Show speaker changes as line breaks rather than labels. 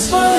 It's for